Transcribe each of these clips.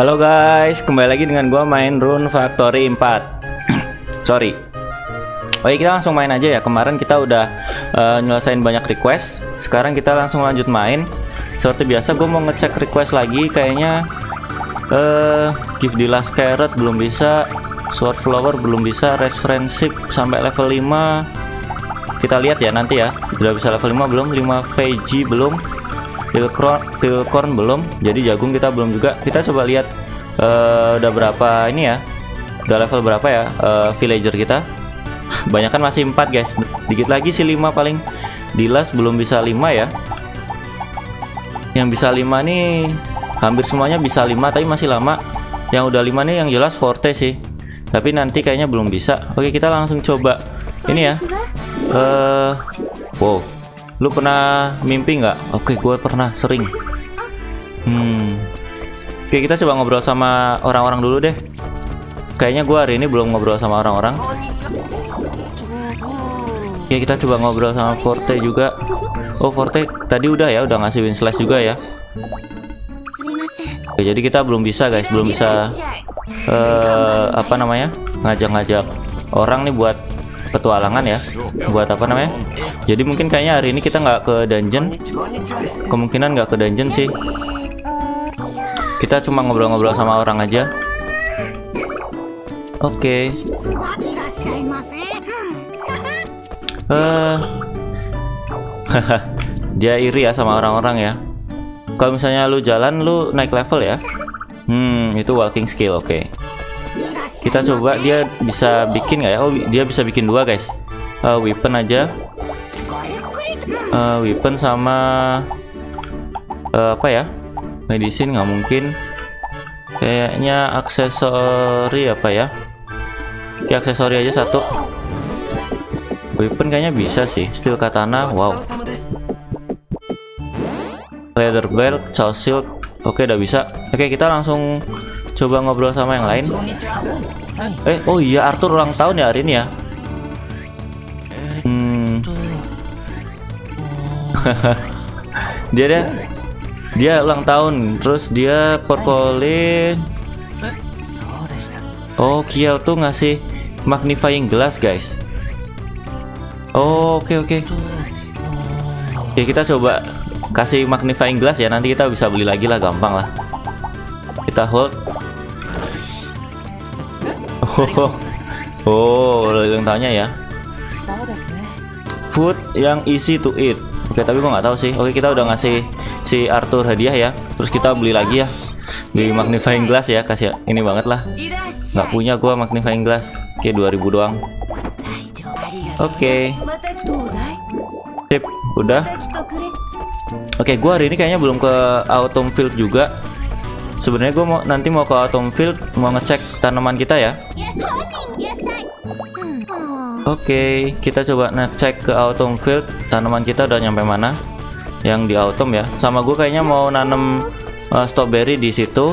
Halo guys, kembali lagi dengan gua main Rune Factory 4 Sorry. Oke kita langsung main aja ya. Kemarin kita udah uh, nyelesain banyak request. Sekarang kita langsung lanjut main. Seperti biasa gue mau ngecek request lagi. Kayaknya uh, Give the last carrot belum bisa. Sword flower belum bisa. Rest friendship sampai level 5 Kita lihat ya nanti ya. Udah bisa level 5 belum? 5 VG belum Pilcorn, belum jadi jagung kita belum juga. Kita coba lihat uh, udah berapa ini ya udah level berapa ya uh, villager kita. Banyak kan masih 4 guys. Dikit lagi sih 5 paling. Dilas belum bisa 5 ya. Yang bisa 5 nih hampir semuanya bisa 5 tapi masih lama. Yang udah 5 nih yang jelas Forte sih. Tapi nanti kayaknya belum bisa. Oke kita langsung coba. Ini ya. Uh, wow Lu pernah mimpi nggak? Oke, gue pernah sering. Hmm. Oke, kita coba ngobrol sama orang-orang dulu deh. Kayaknya gue hari ini belum ngobrol sama orang-orang. Oke, kita coba ngobrol sama Forte juga. Oh, Forte tadi udah ya, udah ngasih win slash juga ya. Oke, jadi kita belum bisa guys, belum bisa uh, apa namanya ngajak-ngajak orang nih buat petualangan ya. Buat apa namanya? Jadi mungkin kayaknya hari ini kita nggak ke dungeon. Kemungkinan nggak ke dungeon sih. Kita cuma ngobrol-ngobrol sama orang aja. Oke. Okay. uh, dia iri ya sama orang-orang ya. Kalau misalnya lu jalan lu naik level ya. Hmm itu walking skill oke. okay kita coba dia bisa bikin nggak ya? Oh dia bisa bikin dua guys. Uh, weapon aja. Uh, weapon sama uh, apa ya? Medicine nggak mungkin. Kayaknya aksesori apa ya? Oke, aksesori aja satu. Weapon kayaknya bisa sih. Steel katana wow. Leather belt chow shield. Oke udah bisa. Oke kita langsung coba ngobrol sama yang lain eh oh iya Arthur ulang tahun ya hari ini ya? Hmm. Dia deh dia ulang tahun terus dia porpolin oh Kiel tuh ngasih magnifying glass guys. Oh oke oke. Okay. oke kita coba kasih magnifying glass ya. Nanti kita bisa beli lagi lah gampang lah. Kita hold Oh, oh, yang tanya ya. Food yang easy to eat. Oke, tapi gua nggak tahu sih. Oke, kita udah ngasih si Arthur hadiah ya. Terus kita beli lagi ya. Beli magnifying glass ya, kasih ini banget lah. Nggak punya gua magnifying glass. Oke, 2000 doang. Oke. Sip, udah. Oke, gua hari ini kayaknya belum ke autumn field juga sebenarnya gue mau nanti mau ke autumn field mau ngecek tanaman kita ya. Oke okay, kita coba ngecek ke autumn field tanaman kita udah nyampe mana? Yang di autumn ya. Sama gue kayaknya mau nanam uh, strawberry di situ.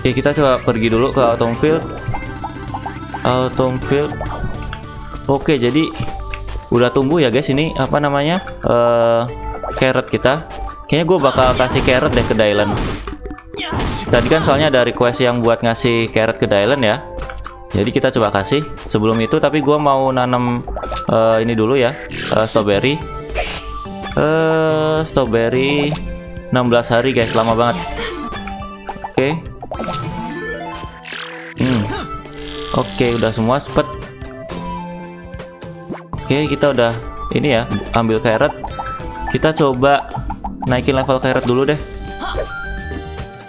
Oke okay, kita coba pergi dulu ke autumn field. Autumn field. Oke okay, jadi udah tumbuh ya guys ini apa namanya uh, carrot kita Kayaknya gue bakal kasih carrot deh ke Dylan. Tadi kan soalnya ada request yang buat ngasih carrot ke Dylan ya. Jadi kita coba kasih. Sebelum itu tapi gue mau nanam uh, ini dulu ya, uh, strawberry. Uh, strawberry 16 hari guys, lama banget. Oke. Okay. Hmm. Oke, okay, udah semua cepet. Oke, okay, kita udah ini ya, ambil carrot. Kita coba naikin level carrot dulu deh.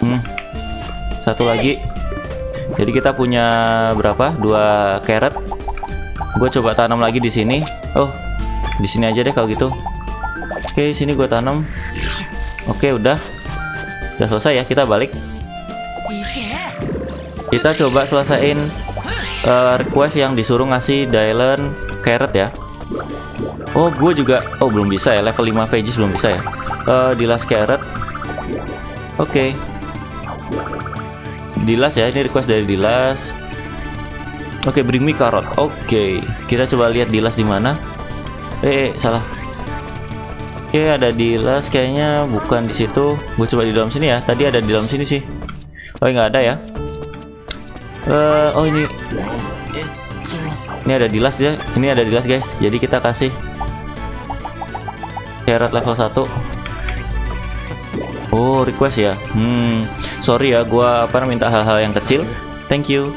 Hmm. satu lagi. Jadi kita punya berapa? Dua carrot. Gue coba tanam lagi di sini. Oh di sini aja deh kalau gitu. Oke sini gue tanam. Oke udah. Udah selesai ya kita balik. Kita coba selesaiin uh, request yang disuruh ngasih Dylan carrot ya. Oh gue juga Oh belum bisa ya. Level 5 pages belum bisa ya uh, di carrot oke okay. Dilas ya ini request dari Dilas oke okay, bring me carrot oke okay. kita coba lihat Dilas di mana eh, eh salah Oke ada di las kayaknya bukan di situ. Gue coba di dalam sini ya. Tadi ada di dalam sini sih. Oh nggak ada ya. Uh, oh ini ini ada di las ya. Ini ada di las guys. Jadi kita kasih syarat level 1 Oh request ya. Hmm sorry ya. Gua apa minta hal-hal yang kecil. Thank you.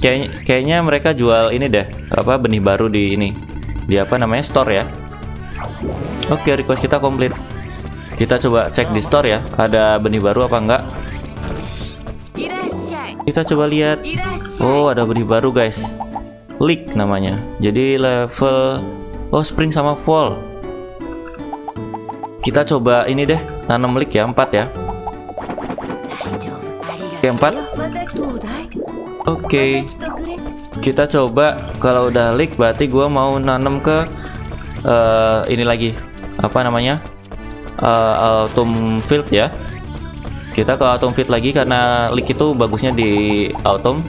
Kayaknya kayaknya mereka jual ini deh. Apa benih baru di ini. Di apa namanya store ya. Oke, request kita komplit. Kita coba cek di store ya, ada benih baru apa enggak. Kita coba lihat. Oh, ada benih baru, guys. Leak namanya. Jadi level Oh, spring sama fall. Kita coba ini deh, tanam leak ya, 4 ya. Oke, 4. Oke. Kita coba kalau udah leak berarti gua mau nanam ke uh, ini lagi. Apa namanya? Uh, autumn field ya. Kita ke autumn field lagi karena leak itu bagusnya di autumn.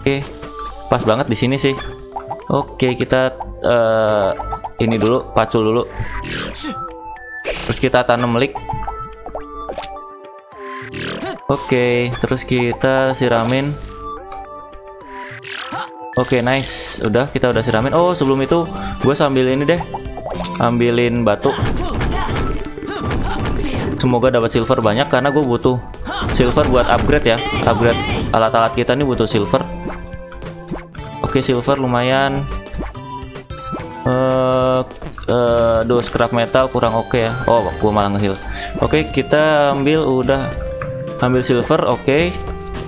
Oke. Pas banget di sini sih. Oke kita uh, ini dulu pacul dulu terus kita tanam leak oke terus kita siramin. Oke okay, nice. Udah kita udah siramin. Oh sebelum itu gue sambil ini deh. Ambilin batu. Semoga dapat silver banyak karena gue butuh silver buat upgrade ya. Upgrade alat-alat kita nih butuh silver. Oke silver lumayan. Uh, uh, do scrap metal kurang oke okay ya. Oh gue malah ngeheal. Oke okay, kita ambil udah. Ambil silver oke. Okay.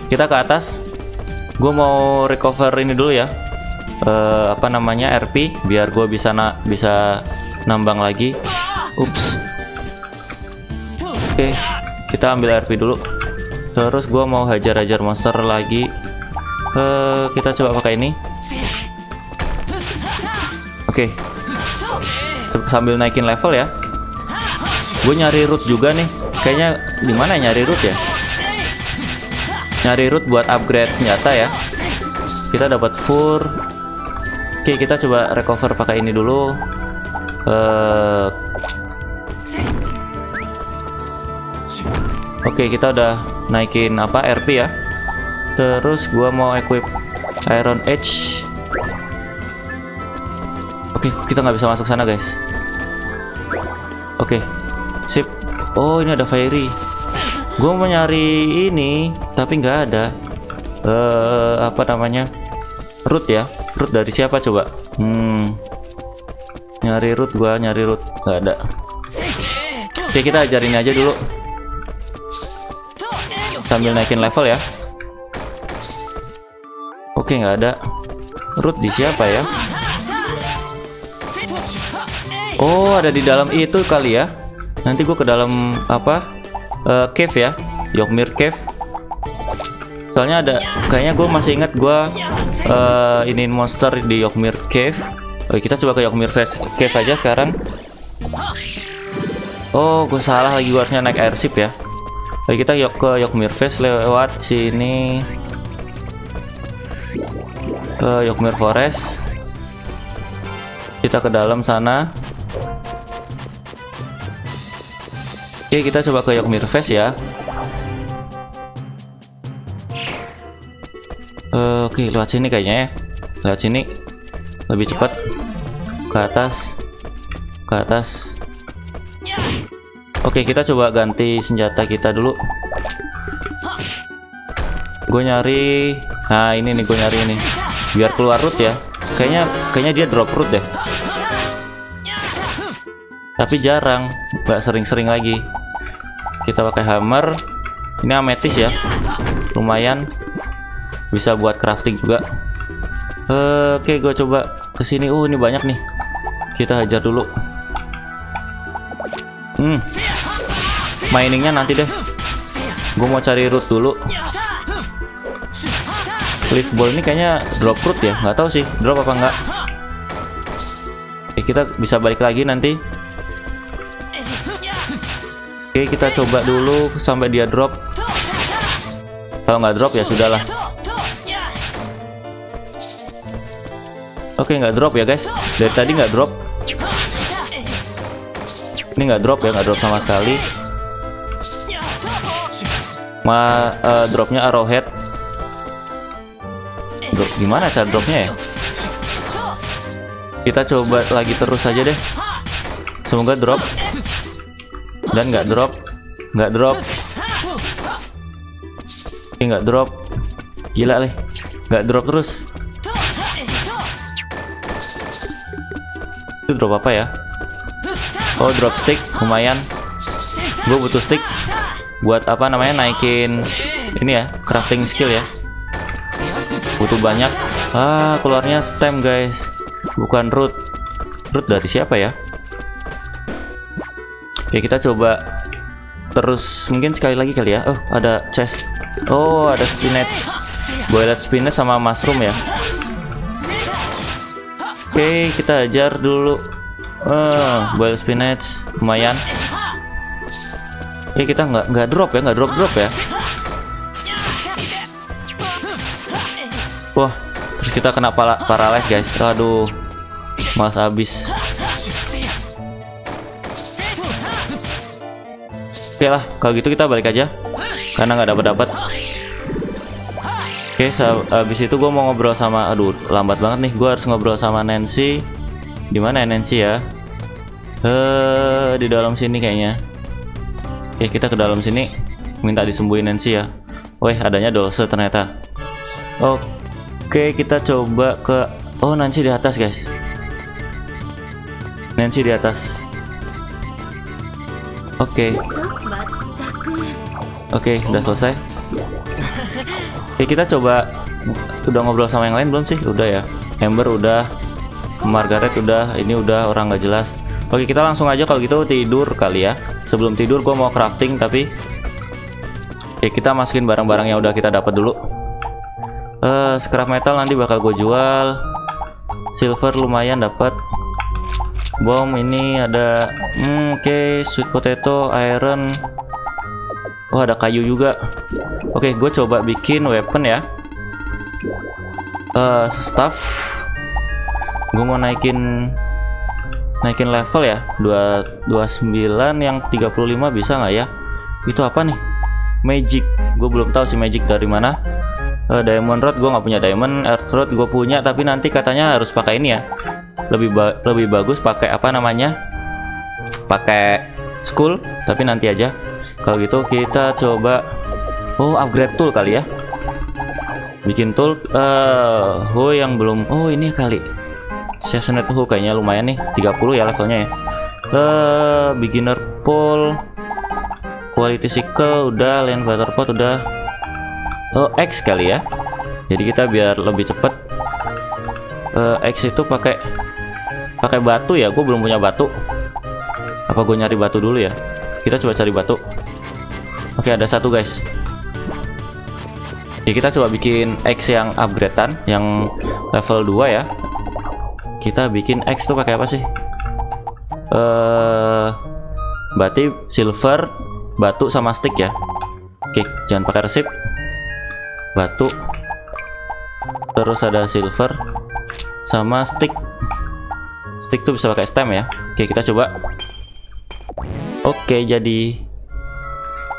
kita ke atas. Gue mau recover ini dulu ya. Uh, apa namanya RP biar gue bisa na bisa nambang lagi. Ups. Oke kita ambil RP dulu. Terus gua mau hajar-hajar monster lagi. Uh, kita coba pakai ini. Oke sambil naikin level ya. Gue nyari root juga nih. Kayaknya di mana nyari root ya? Nyari root buat upgrade senjata ya. Kita dapat fur oke kita coba recover pakai ini dulu. Uh, Oke okay, kita udah naikin apa RP ya. Terus gua mau equip Iron Edge. Oke okay, kita nggak bisa masuk sana guys Oke okay, sip. Oh ini ada Fairy. Gua mau nyari ini tapi nggak ada. Uh, apa namanya? Root ya? Root dari siapa coba? Hmm. Nyari root gua nyari root. Nggak ada. Oke kita ajarin aja dulu. Sambil naikin level ya. Oke nggak ada. Root di siapa ya oh ada di dalam itu kali ya. Nanti gua ke dalam apa? Uh, cave ya. Yokmir cave. Soalnya ada kayaknya gue masih ingat gue uh, ini monster di Yokmir cave. Oke kita coba ke Yokmir Cave aja sekarang. Oh gue salah lagi gue harusnya naik airship ya. Oke kita yuk ke Yokmir Face lewat sini. Ke Yokmir Forest. Kita ke dalam sana Oke kita coba ke Yokmir Face ya. Uh, Oke lewat sini kayaknya ya. Lewat sini. Lebih cepat. Ke atas. Ke atas. Oke kita coba ganti senjata kita dulu. Gue nyari. Nah ini nih gue nyari ini. Biar keluar root ya. Kayaknya kayaknya dia drop root deh. Tapi jarang. Nggak sering-sering lagi kita pakai hammer ini ametis ya lumayan bisa buat crafting juga Oke, gue coba ke sini. Uh, ini banyak nih. Kita hajar dulu. Hmm. Miningnya nanti deh. Gue mau cari root dulu. Leaf ball ini kayaknya drop root ya. Nggak tahu sih, drop apa enggak. Oke, kita bisa balik lagi nanti. Oke, kita coba dulu sampai dia drop. Kalau nggak drop ya sudahlah. Oke nggak drop ya guys Dari tadi nggak drop Ini nggak drop ya, nggak drop sama sekali. Ma uh, dropnya arrowhead. Drop gimana cara dropnya ya? Kita coba lagi terus aja deh. Semoga drop. Dan nggak drop, nggak drop. Ini nggak drop. Gila leh, nggak drop terus. Itu drop apa ya? Oh drop stick, lumayan. Gue butuh stick buat apa namanya naikin ini ya crafting skill ya. Butuh banyak. Ah keluarnya stem guys, bukan root. Root dari siapa ya? Oke kita coba terus mungkin sekali lagi kali ya. Oh ada chest. Oh ada spinach, boiled spinach sama mushroom ya. Oke kita ajar dulu. Uh, boiled spinach lumayan. Ya kita nggak nggak drop ya nggak drop drop ya. Wah terus kita kena pala paralyze guys. Aduh mas habis. Oke lah, kalau gitu kita balik aja karena nggak dapat dapat. Oke, habis itu gue mau ngobrol sama, aduh lambat banget nih, gue harus ngobrol sama Nancy. Di mana Nancy ya? Eh, di dalam sini kayaknya. Oke, kita ke dalam sini, minta disembuhin Nancy ya. Weh, adanya Dolce ternyata. Oke, kita coba ke, oh Nancy di atas guys. Nancy di atas. Oke. Oke, udah selesai. Oke, kita coba udah ngobrol sama yang lain belum sih? Udah ya. Amber udah, Margaret udah, ini udah orang nggak jelas. Oke, kita langsung aja kalau gitu tidur kali ya. Sebelum tidur gue mau crafting tapi Oke, kita masukin barang-barang yang udah kita dapat dulu. Uh, scrap metal nanti bakal gue jual. Silver lumayan dapat. Bom ini ada hmm, oke okay, sweet potato, iron. Oh, ada kayu juga. Oke, gue coba bikin weapon ya. Uh, staff. Gue mau naikin naikin level ya. 2 29 yang 35 bisa nggak ya? Itu apa nih? Magic. Gue belum tahu sih magic dari mana. Uh, diamond rod gue nggak punya diamond, earth rod gue punya tapi nanti katanya harus pakai ini ya. Lebih ba lebih bagus pakai apa namanya? Pakai school, tapi nanti aja. Kalau gitu kita coba Oh, upgrade tool kali ya. Bikin tool uh, oh yang belum. Oh, ini kali. Seasoned Ho kayaknya lumayan nih. 30 ya levelnya ya. Uh, beginner pool quality sickle udah land water pot udah oh X kali ya jadi kita biar lebih cepet uh, X itu pakai pakai batu ya? Gue belum punya batu. Apa gue nyari batu dulu ya? Kita coba cari batu. Oke ada satu guys. Ya kita coba bikin X yang upgradean yang level 2 ya. Kita bikin X tuh pakai apa sih? Eh uh, berarti silver batu sama stick ya? Oke jangan pakai resip. Batu. Terus ada silver sama stick stick tuh bisa pakai stem ya. Oke kita coba. Oke jadi.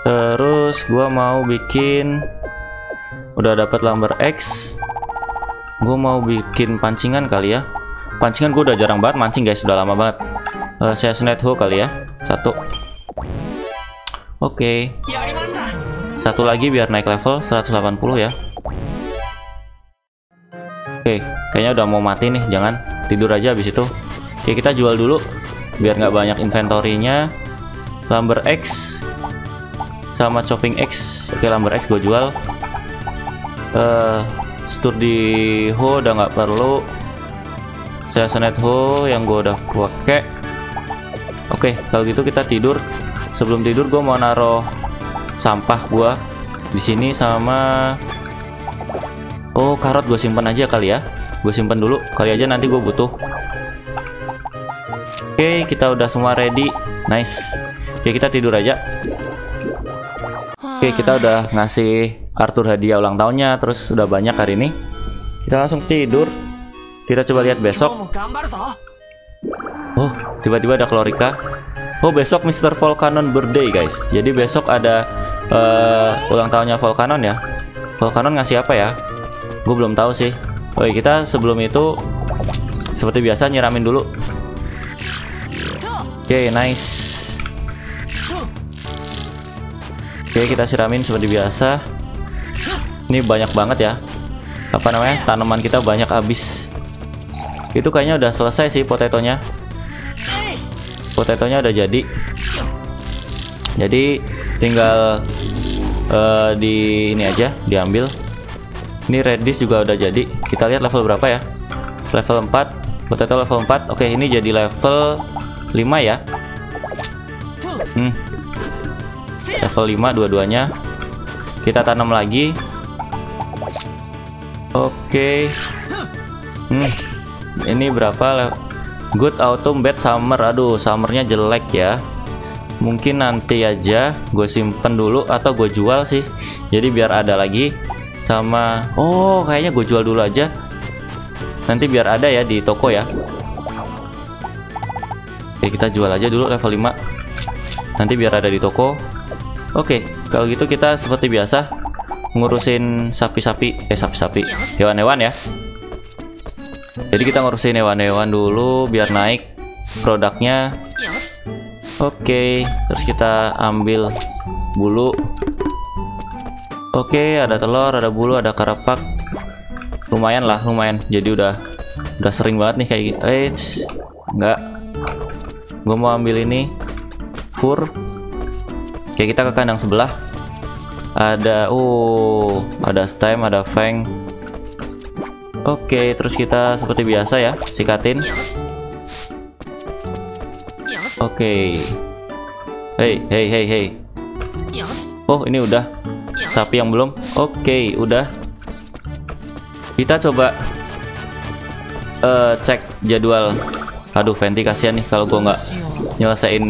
Terus gua mau bikin udah dapat lumber X. Gue mau bikin pancingan kali ya. Pancingan gue udah jarang banget mancing guys. Sudah lama banget. Uh, saya snap hoe kali ya. Satu. Oke. Satu lagi biar naik level 180 ya. Oke kayaknya udah mau mati nih. Jangan. Tidur aja habis itu oke kita jual dulu biar nggak banyak inventorinya. Lumber X sama chopping X. Oke lumber X gue jual. Uh, sturdy hoe udah nggak perlu. Senet hoe yang gue udah pakai. Oke kalau gitu kita tidur. Sebelum tidur gue mau naruh sampah gue di sini sama oh karot gue simpan aja kali ya. Gue simpan dulu. Kali aja nanti gue butuh oke kita udah semua ready nice oke kita tidur aja oke kita udah ngasih Arthur hadiah ulang tahunnya terus udah banyak hari ini kita langsung tidur kita coba lihat besok oh tiba-tiba ada Klorika Oh besok Mr. Volcanon birthday guys. Jadi besok ada uh, ulang tahunnya Volcanon ya. Volcanon ngasih apa ya? Gue belum tahu sih. Oke kita sebelum itu seperti biasa nyiramin dulu. Oke nice. Oke kita siramin seperti biasa. Ini banyak banget ya. Apa namanya? Tanaman kita banyak habis. Itu kayaknya udah selesai sih potetonya potetonya udah jadi jadi tinggal uh, di ini aja diambil ini reddish juga udah jadi kita lihat level berapa ya level 4 potato level 4 oke ini jadi level 5 ya. Hmm. level 5 dua-duanya. Kita tanam lagi. Oke. Hmm. ini berapa Good autumn bad summer. Aduh summernya jelek ya. Mungkin nanti aja gue simpen dulu Atau gue jual sih. Jadi biar ada lagi Sama Oh kayaknya gue jual dulu aja. Nanti biar ada ya di toko ya Oke kita jual aja dulu level 5 Nanti biar ada di toko. Oke kalau gitu kita seperti biasa Ngurusin sapi-sapi Eh sapi-sapi. Hewan-hewan ya. Jadi kita ngurusin hewan-hewan dulu biar naik produknya. Oke terus kita ambil bulu. Oke ada telur ada bulu ada karapak. Lumayan lah lumayan. Jadi udah udah sering banget nih kayak gitu eh enggak gue mau ambil ini fur Oke kita ke kandang sebelah ada oh ada stem ada fang Oke, terus kita seperti biasa ya, sikatin. Oke. Hei, hei, hei, hei. Oh, ini udah. Sapi yang belum. Oke, udah. Kita coba uh, cek jadwal. Aduh, Venti kasihan nih kalau gua nggak nyelesain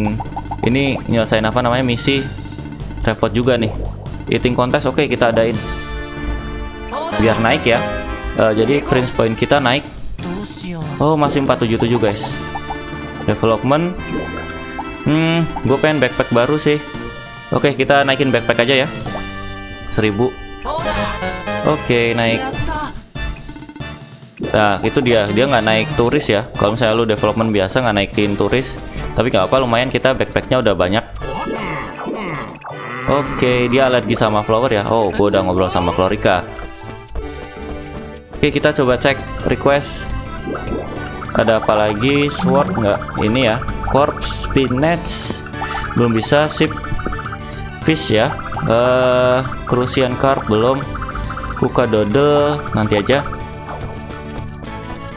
ini nyelesain apa namanya misi. Repot juga nih. Eating kontes oke kita adain. Biar naik ya. Uh, jadi cringe point kita naik. Oh masih 477 guys. Development. Hmm gue pengen backpack baru sih. Oke kita naikin backpack aja ya. 1000 oke naik Nah itu dia. Dia nggak naik turis ya. Kalau misalnya lu development biasa nggak naikin turis. Tapi nggak apa lumayan kita backpacknya udah banyak. Oke dia alergi sama flower ya. Oh gue udah ngobrol sama Klorika Oke kita coba cek request. Ada apa lagi? Sword nggak? Ini ya. Corpse spinach. Belum bisa sip. Fish ya. Uh, crucian carp belum. Buka dode nanti aja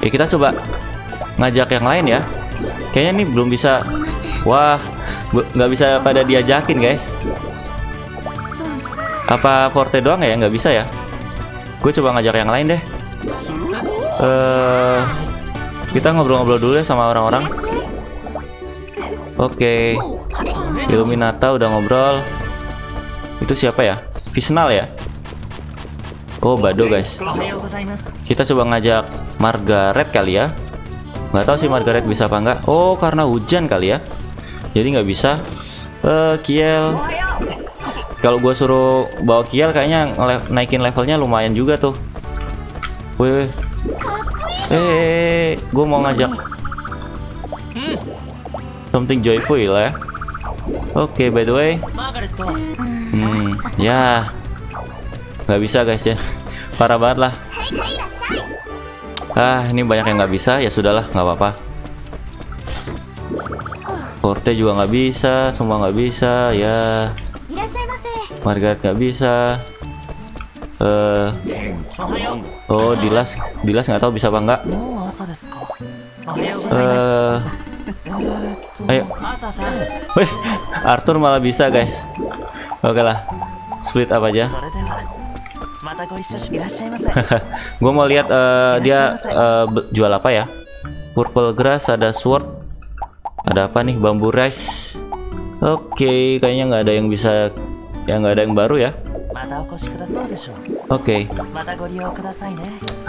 Oke kita coba ngajak yang lain ya kayaknya ini belum bisa wah nggak bisa pada diajakin guys apa forte doang ya nggak bisa ya gue coba ngajak yang lain deh uh, kita ngobrol-ngobrol dulu ya sama orang-orang. Oke, okay. Illuminata udah ngobrol. Itu siapa ya? Visnal ya? Oh, Bado guys. Kita coba ngajak Margaret kali ya. Nggak tahu sih Margaret bisa apa enggak. Oh, karena hujan kali ya. Jadi nggak bisa. Eh, uh, Kiel. Kalau gue suruh bawa Kiel kayaknya naikin levelnya lumayan juga tuh. Wih, Eh, gue mau ngajak something joyful ya. Oke, okay, by the way. Hmm, ya. Nggak bisa guys ya. Parah banget lah. Ah, ini banyak yang nggak bisa. Ya sudahlah, nggak apa-apa. Forte juga nggak bisa, semua nggak bisa. Ya. Margaret nggak bisa. Uh, oh, Dilas, Dilas nggak tahu bisa apa enggak. Uh, ayo. Wih, Arthur malah bisa guys. Oke lah, split apa aja. gue mau lihat uh, dia uh, jual apa ya? Purple grass, ada sword, ada apa nih? Bambu rice. Oke, okay, kayaknya nggak ada yang bisa, yang nggak ada yang baru ya. Oke. Okay.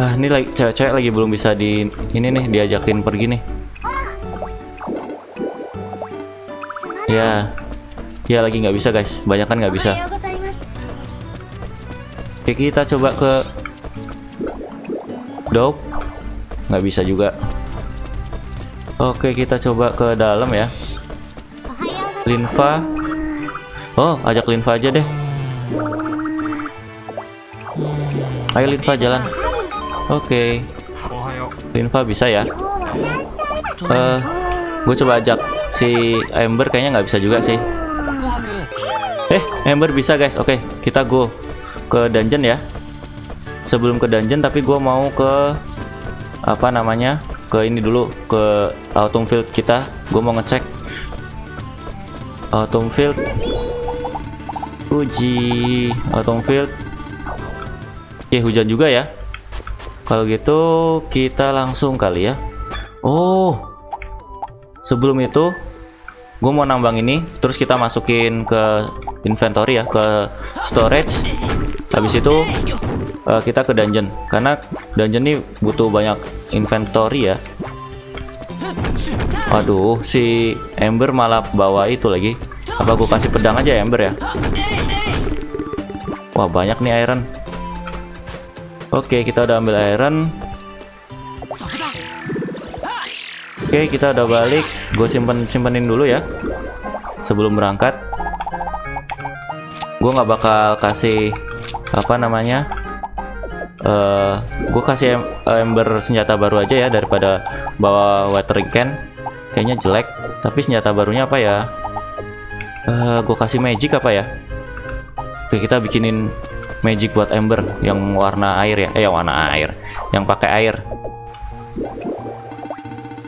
Ah, ini lagi cewek-cewek lagi belum bisa di ini nih diajakin pergi nih. Ya, ya lagi nggak bisa guys. Banyak kan nggak bisa. Oke kita coba ke Dope. Nggak bisa juga. Oke kita coba ke dalam ya. Linfa. Oh ajak Linfa aja deh. Ayo Linfa jalan. Oke. Linfa bisa ya. Eh, uh, gue coba ajak si Ember kayaknya nggak bisa juga sih. Eh, Ember bisa guys. Oke, kita go ke dungeon ya. Sebelum ke dungeon, tapi gue mau ke apa namanya? Ke ini dulu ke autumn field kita. Gue mau ngecek autumn field. Uji autumn field. Oke, hujan juga ya. Kalau gitu kita langsung kali ya. Oh, sebelum itu gue mau nambang ini terus kita masukin ke inventory ya ke storage habis itu uh, kita ke dungeon. Karena dungeon ini butuh banyak inventory ya. Waduh si Ember malah bawa itu lagi. Apa gue kasih pedang aja Ember ya? Wah banyak nih iron. Oke kita udah ambil iron. Oke kita udah balik. Gue simpen simpenin dulu ya. Sebelum berangkat. Gue nggak bakal kasih apa namanya uh, eh, gue kasih em ember senjata baru aja ya daripada bawa watering can. Kayaknya jelek tapi senjata barunya apa ya? Uh, eh, gue kasih magic apa ya? Oke kita bikinin magic buat ember yang warna air ya eh yang warna air yang pakai air.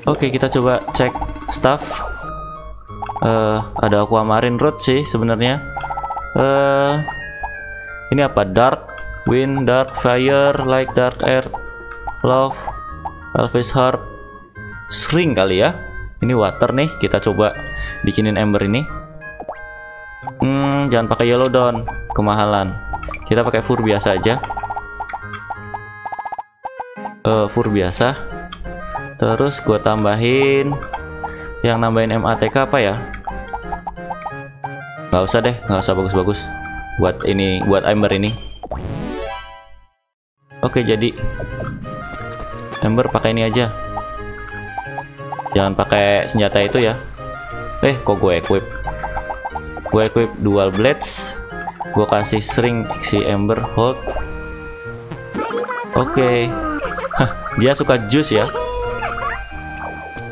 Oke kita coba cek staff uh, ada aquamarine road sih sebenarnya. Uh, ini apa? Dark wind dark fire like dark earth love elvis heart. String kali ya. Ini water nih kita coba bikinin ember ini. Hmm jangan pakai yellow down kemahalan. Kita pakai fur biasa aja. Uh, fur biasa. Terus gue tambahin yang nambahin MATK apa ya? Nggak usah deh nggak usah bagus-bagus buat ini buat Ember ini. Oke jadi Ember pakai ini aja. Jangan pakai senjata itu ya. Eh kok gue equip? Gue equip dual blades. Gue kasih string si Ember hold oke. Dia suka jus ya?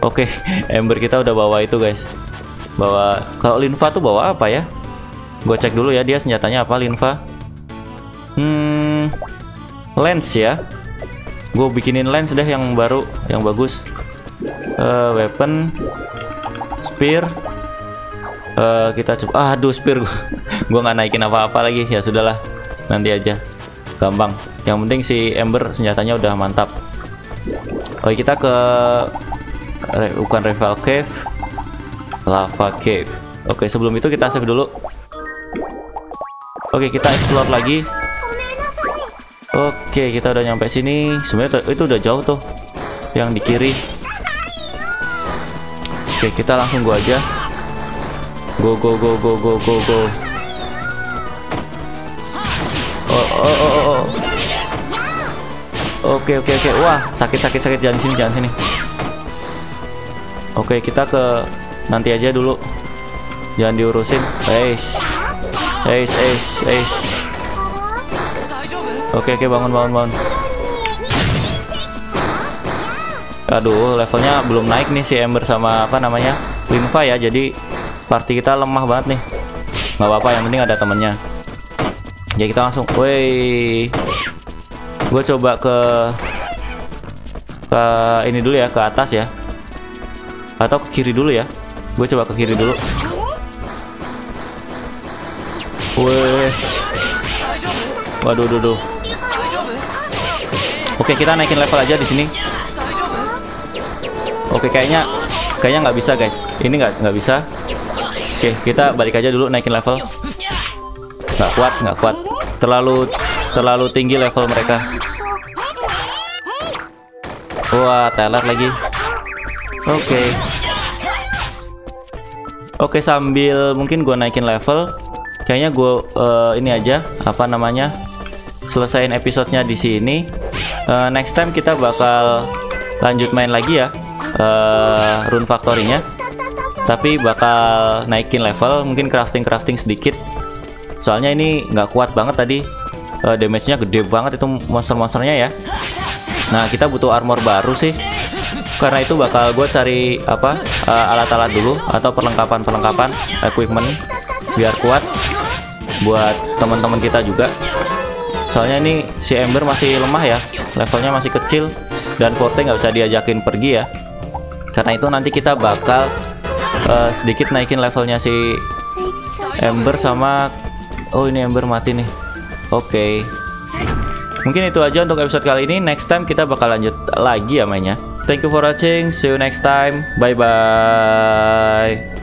Oke, Ember kita udah bawa itu guys. Bawa kalau Linva tuh bawa apa ya? Gue cek dulu ya dia senjatanya apa Linva. Hmm, lens ya. Gue bikinin lens deh yang baru, yang bagus. Uh, weapon, spear. Uh, kita coba. Ah, aduh spear gue. gue nggak naikin apa-apa lagi. Ya sudahlah, nanti aja. Gampang. Yang penting si Ember senjatanya udah mantap. Oke kita ke bukan rival cave lava cave oke sebelum itu kita save dulu oke kita explore lagi oke kita udah nyampe sini sebenarnya itu udah jauh tuh yang di kiri oke kita langsung gua aja go go go go go go go oh oh oh oh, oh. oke oke oke wah sakit sakit sakit jangan sini jangan sini Oke, kita ke nanti aja dulu. Jangan diurusin. Guys. Guys, guys, guys. Oke, oke, bangun, bangun, bangun. Aduh, levelnya belum naik nih si Ember sama apa namanya? Linfa ya. Jadi party kita lemah banget nih. Nggak apa-apa, yang penting ada temennya. Ya kita langsung, woi. Gue coba ke ke ini dulu ya, ke atas ya atau ke kiri dulu ya gue coba ke kiri dulu Wih. Waduh, duh. Oke, kita naikin level aja di sini. Oke, kayaknya kayaknya nggak bisa, guys. Ini nggak nggak bisa. Oke, kita balik aja dulu naikin level. Nggak kuat, nggak kuat. Terlalu terlalu tinggi level mereka. Wah, telat lagi. Oke. Okay. Oke sambil mungkin gue naikin level, kayaknya gue uh, ini aja apa namanya selesaiin episodenya di sini. Uh, next time kita bakal lanjut main lagi ya uh, rune factory-nya. Tapi bakal naikin level, mungkin crafting crafting sedikit. Soalnya ini nggak kuat banget tadi, uh, damage-nya gede banget itu monster-monsternya ya. Nah kita butuh armor baru sih karena itu bakal gue cari apa alat-alat uh, dulu atau perlengkapan-perlengkapan equipment biar kuat buat teman-teman kita juga soalnya ini si Ember masih lemah ya levelnya masih kecil dan Forte nggak bisa diajakin pergi ya karena itu nanti kita bakal uh, sedikit naikin levelnya si Ember sama oh ini Ember mati nih oke okay. mungkin itu aja untuk episode kali ini next time kita bakal lanjut lagi ya mainnya Thank you for watching. See you next time. Bye bye.